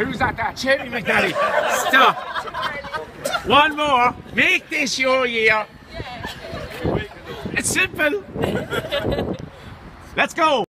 Who's that? That Cherry McNally. Stop. One more. Make this your year. It's simple. Let's go.